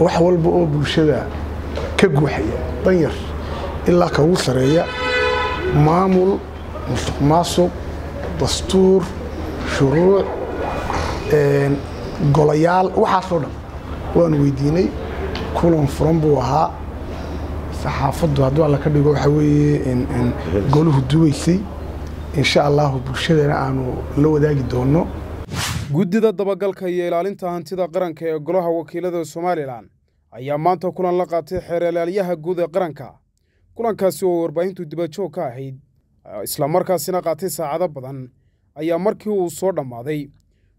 wax walba oo bulshada ka guuxaya danyar ilaa ka ugu sareeya maamul musuq maasuq dastuur shuruuc golayaal waxaasoo dhan waanu weydiinay. Kulan furan buu ahaa. Saxaafaddu hadduu alla ka dhigo waxaa weeye goluhu duwaysay insha allahu bulshadana aanu la wadaagi doonno guddida dabagalka iyo ilaalinta hantida qaranka ee golaha wakiilada somalilan ayaa maanta kulan la qaatay xeeralaalyaha guud ee qaranka. Kulankaasi oo warbaahintu dibajoog ka ahayd islamarkaasina qaatay saacado badan ayaa markii uu soo dhammaaday.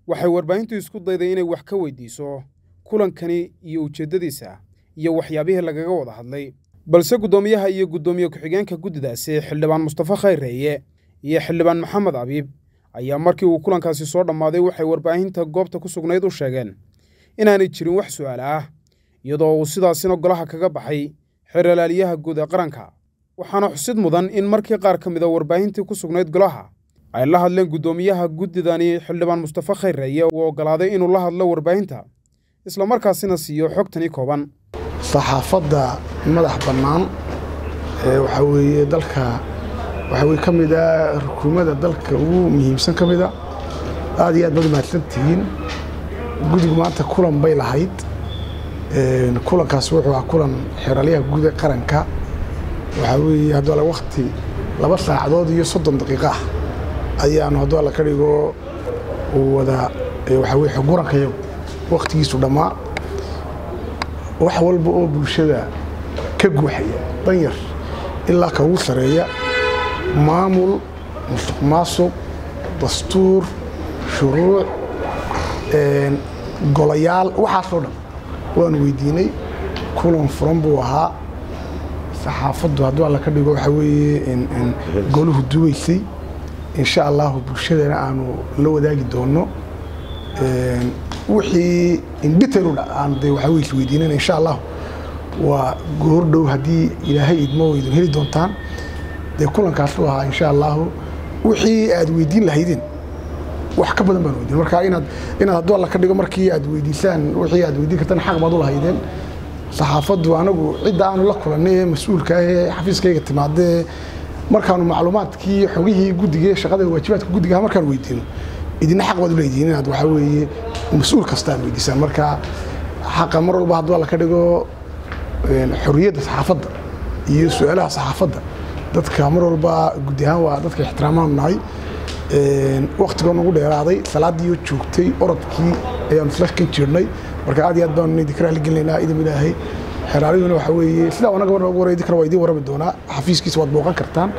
Waxay warbaahintu isku dayday inay wax ka weydiiso kulankani iyo ujeeddadiisa iyo waxyaabihii lagaga wada hadlay. Balse guddoomiyaha iyo guddoomiye ku-xigeenka guddidaasi xildhibaan mustafa khayreeye iyo xildhibaan maxamed abiib ayaa markii uu kulankaasi soo dhammaaday waxay warbaahinta goobta ku sugnayd u sheegeen inaanay jirin wax su'aal ah iyadoo uu sidaasina golaha kaga baxay xeeralaalyaha guud ee qaranka. Waxaana xusid mudan in markii qaar ka mid a warbaahintii ku sugnayd golaha ay la hadleen guddoomiyaha guddidani xildhibaan mustafa khayreeye uu oggolaaday inuu la hadlo warbaahinta islamarkaasina siiyo xogtani kooban. Saxaafadda madax bannaan ee waxaa weeye dalka waxaa ka mid a rukuumada dalka ugu muhiimsan ka mid a aad iyo aad baad mahadsan tihiin guddigu maanta kulan bay lahayd. Kulankaas wuxuu ahaa kulan xeeralyaha guud ee qaranka. Waxaa weeye hadduu alla wakti laba saacadood iyo soddon daqiiqo ah ayaanu hadduu alla ka dhigo wada waxaa weye xuguranka yagu wakhtigiisu dhammaa wax walba oo bulshada ka guuxaya danyar ilaa ka ugu sareeya maamul musuq maasuq dastuur shuruuc golayaal waxaasoo dhan waanu weydiinay. Kulan furan buu ahaa. Saxaafaddu hadduu alla ka dhigo waxaa weeye goluhu duwaysay insha allahu bulshadana aanu la wadaagi doonno. Wixii indhitalu aan de waxaa isweydiinana insha allahu. Waa goor dhow haddii ilaahay idmo idin heli doontaan dee kulankaasuu ahaa insha allahu wixii aad weydiin lahaydeen wax ka badan baan weydiin. Marka inaad inaad hadduu alla ka dhigo markii aad weydiisaan wixii aad weydiin kartaan xaq baad u lahaydeen. Saxaafaddu anagu cidda aanu la kulannay ee mas'uulka ah ee xafiiskayga timaadee markaanu macluumaadkii xogihii guddiga shaqada waajibaadka guddigaha markaan weydiino idina xaq baad u leedihiin inaad waxaa weeye mas'uul kasta aad weydiisaan. Marka xaqa mar walba hadduu alla ka dhigo xorriyadda saxaafadda iyo su'aalaha saxaafadda dadka mar walba guddi ahaan waa dadka ixtiraamaan nahay. Waktigoon ugu dheeraaday salaadiioo joogtay orodkii ayaanu isla kan jirnay. Marka aad iyo aad baanu idinka raali gelinaynaa idin ilaahay. Xeraaryuna waxaa weeye sidaa anaga noogu waray idinkana waa idiin warami doonaa xafiiskiisa waad booqan kartaan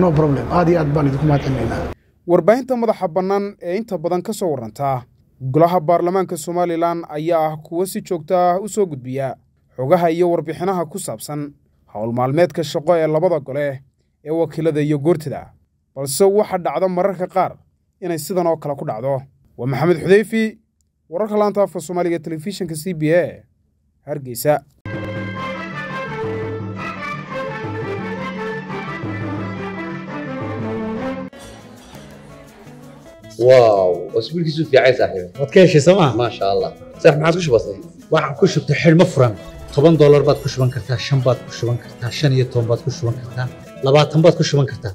no problem. Aad iyo aad baan idinku mahad celinaynaa warbaahinta madaxa bannaan ee inta badan ka soo warrantaa golaha baarlamaanka somalilan ayaa ah kuwo si joogta ah u soo gudbiya. Xogaha iyo warbixinaha ku saabsan howl maalmeedka shaqo ee labada gole ee wakiilada iyo goortida balse waxa dhacda mararka qaar inay sidan oo kale ku dhacdo waa maxamed xudeyfi wararka laanta afka soomaaliga telefishinka c b a hargeysa واو اسبوعك في عايز صاحبي waad ka heshay sooma ما شاء الله صح ما عاد وش بصير waxaan ku shubtay xidhmo furan toban doolar baad ku shuban kartaa shan baad ku shuban kartaa shan iyo toban baad ku shuban kartaa labaatan baad ku shuban kartaa